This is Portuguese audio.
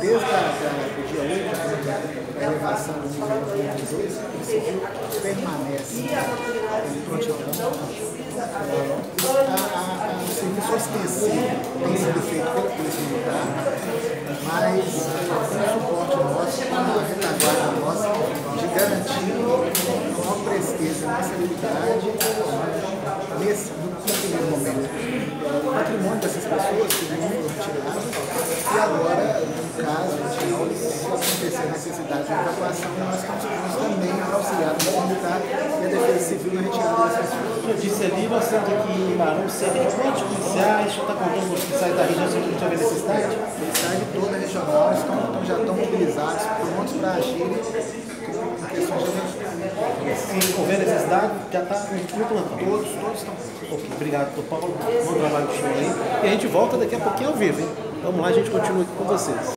desde a, do dia 8, da elevação do nível 22, o civil permanece em prontidão. O serviço ostensivo tem sido feito pela Polícia Militar, mas o suporte nosso, com a retaguarda nossa, de garantir uma presteza, uma celeridade nesse, primeiro momento. O patrimônio dessas pessoas que não foram retiradas e agora, no caso, se acontecer a necessidade de evacuação, nós estamos prontos também auxiliar o militar e a defesa civil na retirada dessas pessoas. Eu disse ali, você tem que em Barão Centro de quantos policiais, já está contando com os policiais da região, a gente tiver necessidade? A necessidade toda regional, estão, já estão mobilizados, prontos para agirem em questões de. Se houver necessidade, já está no plantão. Todos, todos estão. Ok, obrigado, doutor Paulo. Bom trabalho do senhor aí. E a gente volta daqui a pouquinho ao vivo, hein? Vamos lá, a gente continua aqui com vocês.